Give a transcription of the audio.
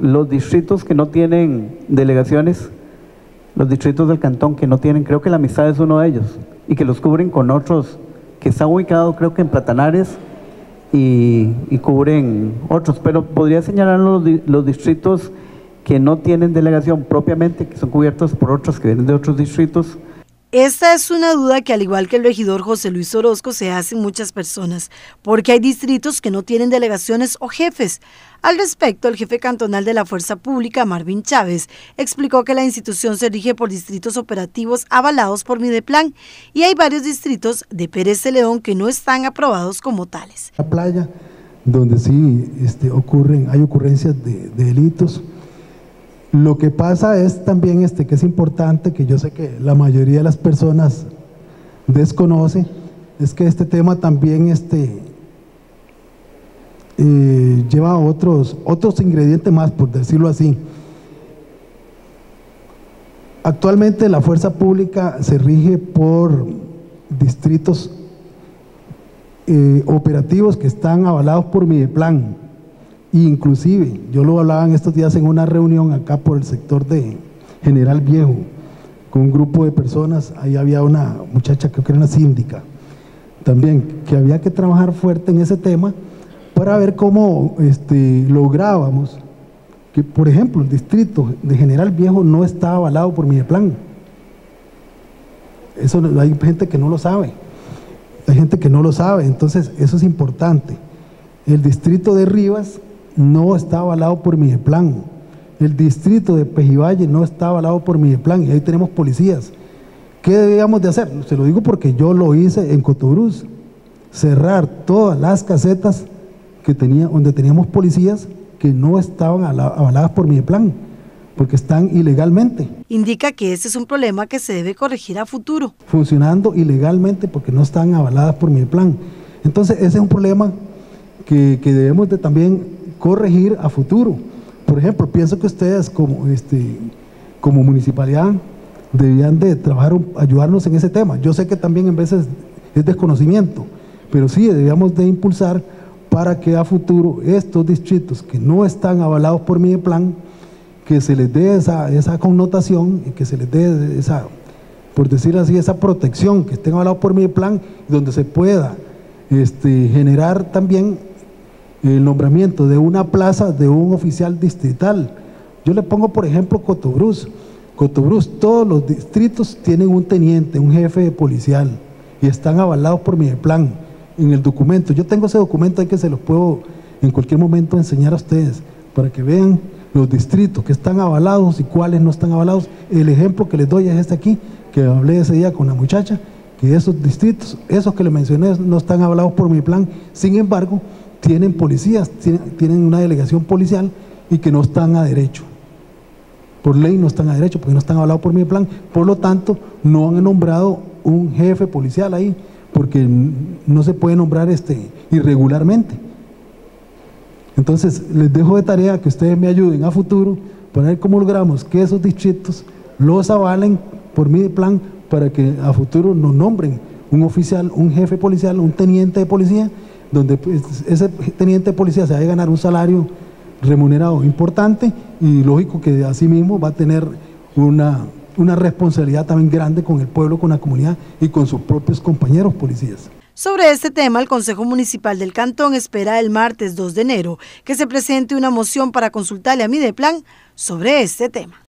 Los distritos que no tienen delegaciones, los distritos del cantón que no tienen, creo que la amistad es uno de ellos, y que los cubren con otros, que están ubicados creo que en Platanares y, cubren otros, pero podría señalar los distritos que no tienen delegación propiamente, que son cubiertos por otros que vienen de otros distritos, esta es una duda que al igual que el regidor José Luis Orozco se hacen muchas personas, porque hay distritos que no tienen delegaciones o jefes. Al respecto, el jefe cantonal de la Fuerza Pública, Marvin Chávez, explicó que la institución se rige por distritos operativos avalados por Mideplan y hay varios distritos de Pérez de León que no están aprobados como tales. La playa, donde sí este, ocurren, hay ocurrencias de, de delitos, lo que pasa es también este, que es importante, que yo sé que la mayoría de las personas desconoce, es que este tema también este, eh, lleva otros, otros ingredientes más, por decirlo así. Actualmente la fuerza pública se rige por distritos eh, operativos que están avalados por Mideplan inclusive, yo lo hablaba en estos días en una reunión acá por el sector de General Viejo, con un grupo de personas, ahí había una muchacha, que era una síndica, también, que había que trabajar fuerte en ese tema para ver cómo este, lográbamos que, por ejemplo, el distrito de General Viejo no estaba avalado por Mideplan. Eso hay gente que no lo sabe, hay gente que no lo sabe, entonces eso es importante. El distrito de Rivas no está avalado por Mideplan. El distrito de Pejivalle no está avalado por Mideplan y ahí tenemos policías. ¿Qué debíamos de hacer? Se lo digo porque yo lo hice en Cotobruz. Cerrar todas las casetas que tenía, donde teníamos policías que no estaban avaladas por Mideplan, porque están ilegalmente. Indica que ese es un problema que se debe corregir a futuro. Funcionando ilegalmente porque no están avaladas por Mideplan. Entonces ese es un problema que, que debemos de también corregir a futuro. Por ejemplo, pienso que ustedes como, este, como municipalidad debían de trabajar, ayudarnos en ese tema. Yo sé que también en veces es desconocimiento, pero sí debíamos de impulsar para que a futuro estos distritos que no están avalados por mi plan, que se les dé esa, esa connotación y que se les dé esa, por decir así, esa protección, que estén avalados por mi plan, donde se pueda este, generar también el nombramiento de una plaza de un oficial distrital. Yo le pongo, por ejemplo, Cotobruz. Cotobruz, todos los distritos tienen un teniente, un jefe policial y están avalados por mi plan en el documento. Yo tengo ese documento ahí que se los puedo en cualquier momento enseñar a ustedes para que vean los distritos que están avalados y cuáles no están avalados. El ejemplo que les doy es este aquí, que hablé ese día con la muchacha, que esos distritos, esos que le mencioné, no están avalados por mi plan. Sin embargo, tienen policías, tienen una delegación policial y que no están a derecho. Por ley no están a derecho porque no están avalados por mi plan. Por lo tanto, no han nombrado un jefe policial ahí porque no se puede nombrar este irregularmente. Entonces, les dejo de tarea que ustedes me ayuden a futuro ver cómo logramos que esos distritos los avalen por mi plan para que a futuro nos nombren un oficial, un jefe policial, un teniente de policía donde pues, ese teniente de policía se va a ganar un salario remunerado importante y lógico que asimismo va a tener una, una responsabilidad también grande con el pueblo, con la comunidad y con sus propios compañeros policías. Sobre este tema, el Consejo Municipal del Cantón espera el martes 2 de enero que se presente una moción para consultarle a Mideplan sobre este tema.